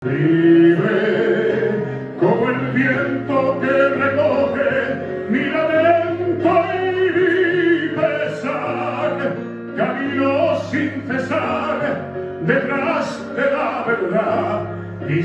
Vive como el viento que recoge mi lamento y mi pesar, camino sin cesar detrás de la verdad y